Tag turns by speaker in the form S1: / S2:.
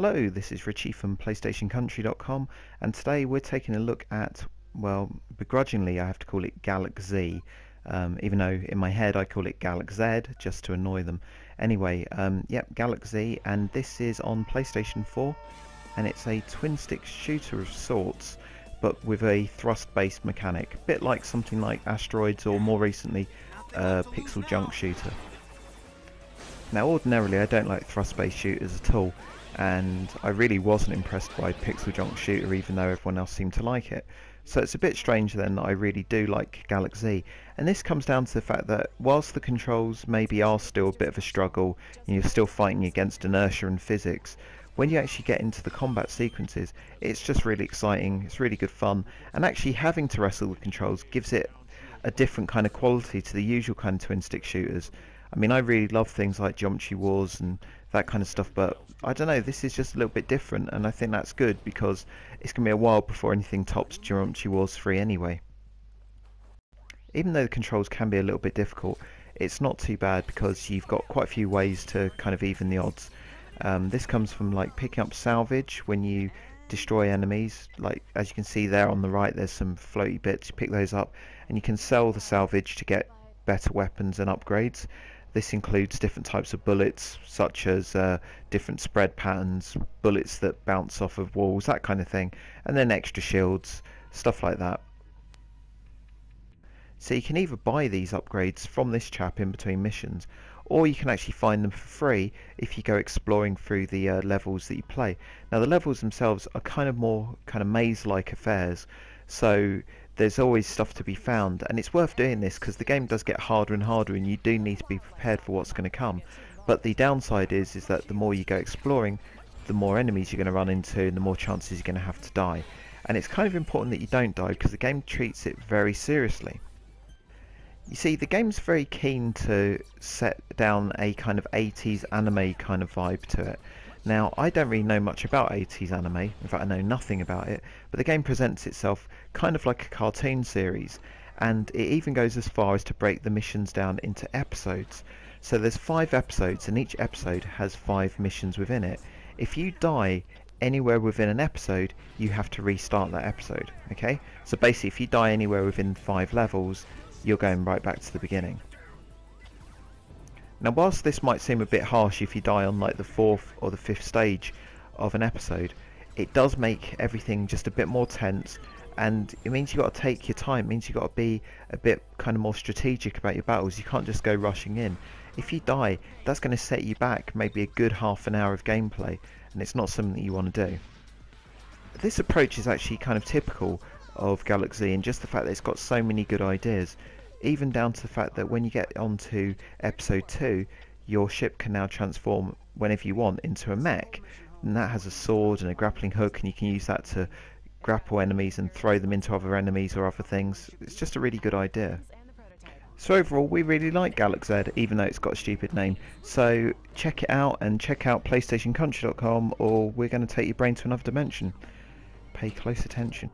S1: Hello, this is Richie from PlayStationCountry.com and today we're taking a look at, well, begrudgingly I have to call it Galak-Z, um, even though in my head I call it Galaxy just to annoy them. Anyway, um, yep, Galak-Z and this is on PlayStation 4 and it's a twin stick shooter of sorts but with a thrust based mechanic, a bit like something like Asteroids or more recently uh, PixelJunk Shooter. Now ordinarily I don't like thrust based shooters at all and I really wasn't impressed by PixelJunk Shooter even though everyone else seemed to like it. So it's a bit strange then that I really do like Galak-Z. And this comes down to the fact that whilst the controls maybe are still a bit of a struggle, and you're still fighting against inertia and physics, when you actually get into the combat sequences, it's just really exciting, it's really good fun, and actually having to wrestle with controls gives it a different kind of quality to the usual kind of twin stick shooters. I mean, I really love things like Geometry Wars and that kind of stuff, but I don't know, this is just a little bit different, and I think that's good because it's going to be a while before anything tops Geometry Wars 3 anyway. Even though the controls can be a little bit difficult, it's not too bad because you've got quite a few ways to kind of even the odds. Um, this comes from like picking up salvage when you destroy enemies. Like as you can see there on the right, there's some floaty bits. You pick those up, and you can sell the salvage to get better weapons and upgrades. This includes different types of bullets, such as uh, different spread patterns, bullets that bounce off of walls, that kind of thing, and then extra shields, stuff like that. So you can either buy these upgrades from this chap in between missions, or you can actually find them for free if you go exploring through the uh, levels that you play. Now the levels themselves are kind of more kind of maze-like affairs, so there's always stuff to be found, and it's worth doing this because the game does get harder and harder, and you do need to be prepared for what's going to come. But the downside is is that the more you go exploring, the more enemies you're going to run into, and the more chances you're going to have to die. And it's kind of important that you don't die because the game treats it very seriously. You see, the game's very keen to set down a kind of 80s anime kind of vibe to it. Now, I don't really know much about 80s anime, in fact I know nothing about it, but the game presents itself kind of like a cartoon series, and it even goes as far as to break the missions down into episodes. So there's five episodes, and each episode has five missions within it. If you die anywhere within an episode, you have to restart that episode, okay? So basically, if you die anywhere within five levels, you're going right back to the beginning. Now whilst this might seem a bit harsh if you die on like the fourth or the fifth stage of an episode, it does make everything just a bit more tense and it means you've got to take your time, it means you've got to be a bit kind of more strategic about your battles, you can't just go rushing in. If you die, that's going to set you back maybe a good half an hour of gameplay and it's not something that you want to do. This approach is actually kind of typical of Galak-Z and just the fact that it's got so many good ideas even down to the fact that when you get onto episode 2 your ship can now transform whenever you want into a mech. And that has a sword and a grappling hook and you can use that to grapple enemies and throw them into other enemies or other things. It's just a really good idea. So overall we really like Galak-Z even though it's got a stupid name. So check it out and check out playstationcountry.com or we're going to take your brain to another dimension. Pay close attention